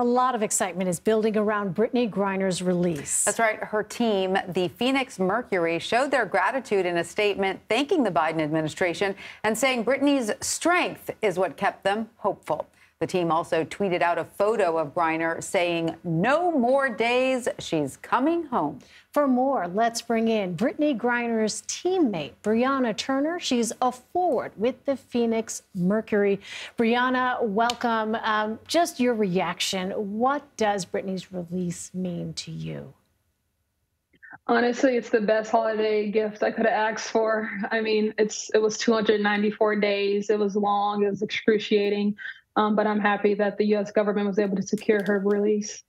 A lot of excitement is building around Brittney Griner's release. That's right. Her team, the Phoenix Mercury, showed their gratitude in a statement thanking the Biden administration and saying Brittney's strength is what kept them hopeful. The team also tweeted out a photo of Griner saying, No more days, she's coming home. For more, let's bring in Brittney Griner's teammate, Brianna Turner. She's a forward with the Phoenix Mercury. Brianna, welcome. Um, just your reaction. What does Brittney's release mean to you? Honestly, it's the best holiday gift I could have asked for. I mean, it's it was 294 days. It was long. It was excruciating. Um, but I'm happy that the U.S. government was able to secure her release.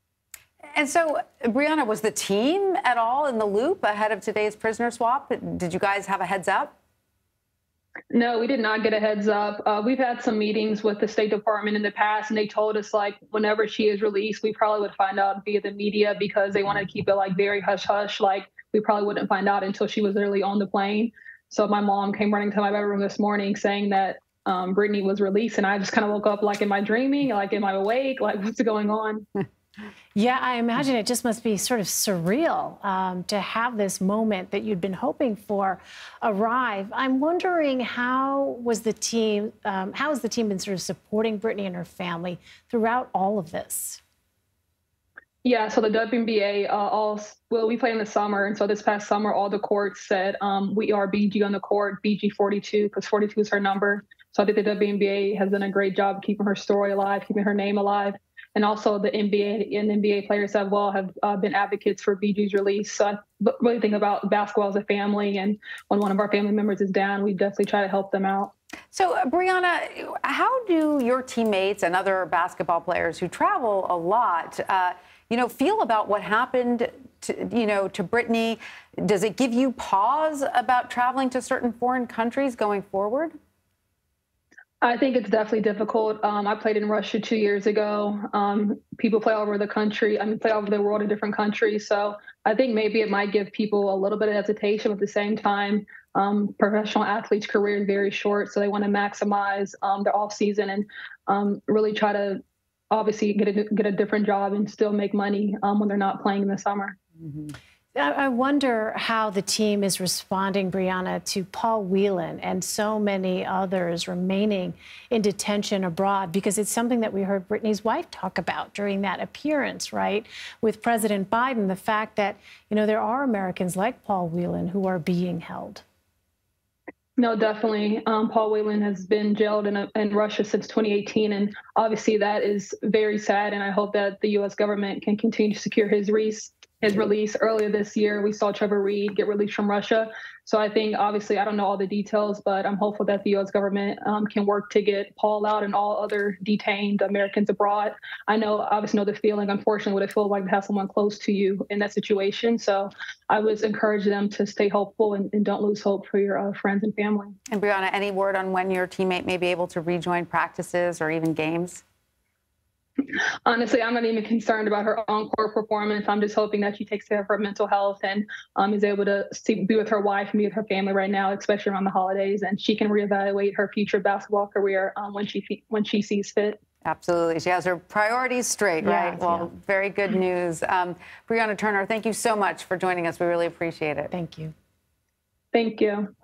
And so, Brianna, was the team at all in the loop ahead of today's prisoner swap? Did you guys have a heads up? No, we did not get a heads up. Uh, we've had some meetings with the State Department in the past, and they told us like whenever she is released, we probably would find out via the media because they wanted to keep it like very hush hush. Like we probably wouldn't find out until she was literally on the plane. So my mom came running to my bedroom this morning saying that um, Brittney was released, and I just kind of woke up like, am I dreaming? Like, am I awake? Like, what's going on? Yeah, I imagine it just must be sort of surreal um, to have this moment that you'd been hoping for arrive. I'm wondering how was the team, um, how has the team been sort of supporting Brittney and her family throughout all of this? Yeah, so the WNBA, uh, all well, we play in the summer, and so this past summer, all the courts said um, we are BG on the court, BG 42, because 42 is her number. So I think the WNBA has done a great job keeping her story alive, keeping her name alive. And also the NBA and NBA players as well have uh, been advocates for BG's release. So I really think about basketball as a family. And when one of our family members is down, we definitely try to help them out. So, uh, Brianna, how do your teammates and other basketball players who travel a lot, uh, you know, feel about what happened to, you know, to Brittney? Does it give you pause about traveling to certain foreign countries going forward? I think it's definitely difficult. Um, I played in Russia two years ago. Um, people play all over the country. I mean, play all over the world in different countries. So I think maybe it might give people a little bit of hesitation. But at the same time, um, professional athletes' career is very short, so they want to maximize um, their off season and um, really try to obviously get a get a different job and still make money um, when they're not playing in the summer. Mm-hmm. I wonder how the team is responding, Brianna, to Paul Whelan and so many others remaining in detention abroad, because it's something that we heard Brittney's wife talk about during that appearance, right, with President Biden. The fact that, you know, there are Americans like Paul Whelan who are being held. No, definitely. Um, Paul Whelan has been jailed in, in Russia since 2018, and obviously that is very sad. And I hope that the U.S. government can continue to secure his release his release earlier this year. We saw Trevor Reed get released from Russia. So I think, obviously, I don't know all the details, but I'm hopeful that the U.S. government um, can work to get Paul out and all other detained Americans abroad. I know, obviously, know the feeling, unfortunately, what it feels like to have someone close to you in that situation. So I would encourage them to stay hopeful and, and don't lose hope for your uh, friends and family. And Brianna, any word on when your teammate may be able to rejoin practices or even games? Honestly, I'm not even concerned about her on-court performance. I'm just hoping that she takes care of her mental health and um, is able to see, be with her wife and be with her family right now, especially around the holidays, and she can reevaluate her future basketball career um, when she when she sees fit. Absolutely. She has her priorities straight, right? well, yeah. very good news. Um, Brianna Turner, thank you so much for joining us. We really appreciate it. Thank you. Thank you.